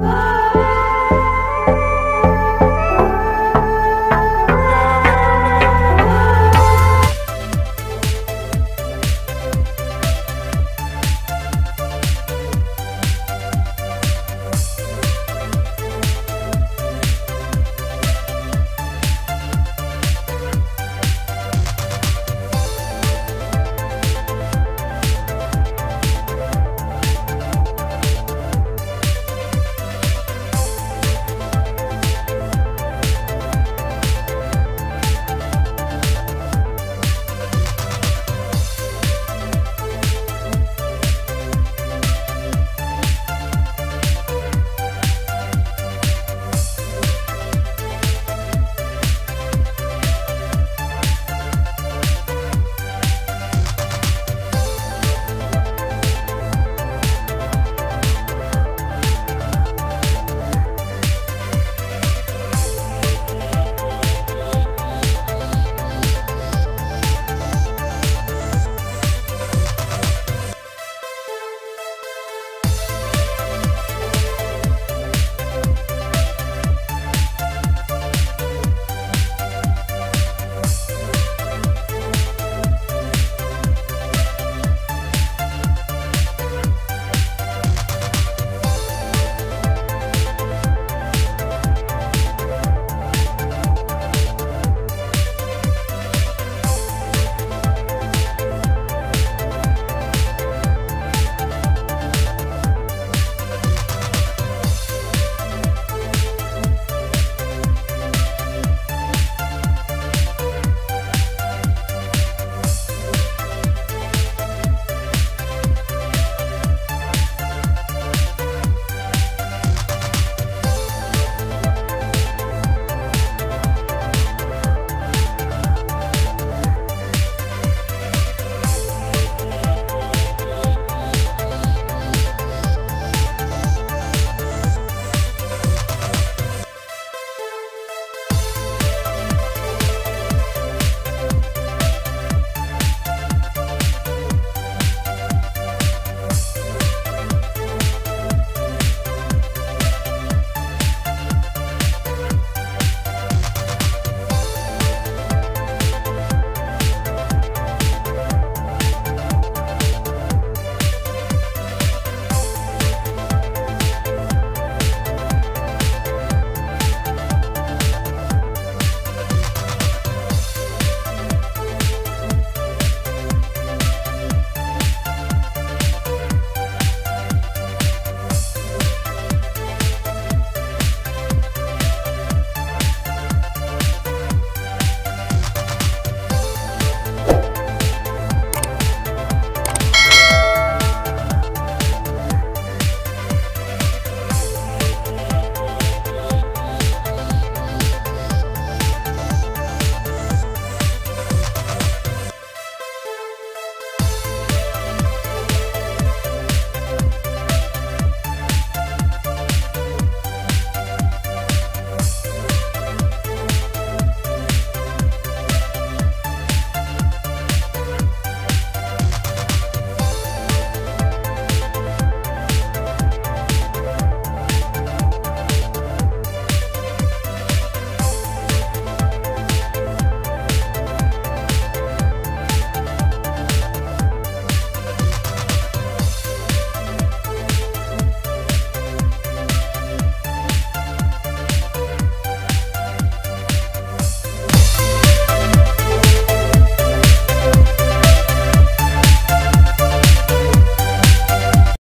Bye.